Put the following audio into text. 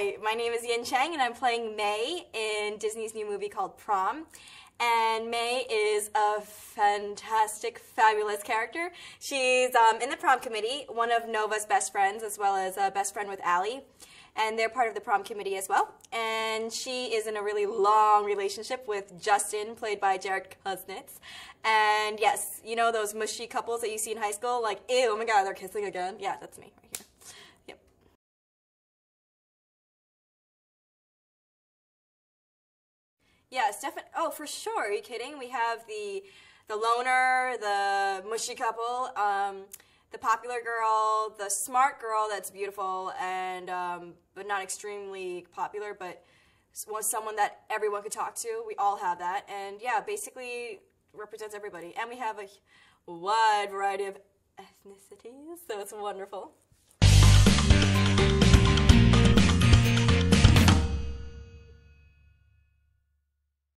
Hi, my name is Yin Chang, and I'm playing Mei in Disney's new movie called Prom. And Mei is a fantastic, fabulous character. She's um, in the prom committee, one of Nova's best friends, as well as a best friend with Allie. And they're part of the prom committee as well. And she is in a really long relationship with Justin, played by Jared Kusnitz. And yes, you know those mushy couples that you see in high school? Like, ew, oh my god, they're kissing again? Yeah, that's me Yeah, Stefan. Oh, for sure. Are you kidding? We have the the loner, the mushy couple, um, the popular girl, the smart girl that's beautiful and um, but not extremely popular, but was someone that everyone could talk to. We all have that, and yeah, basically represents everybody. And we have a wide variety of ethnicities, so it's wonderful.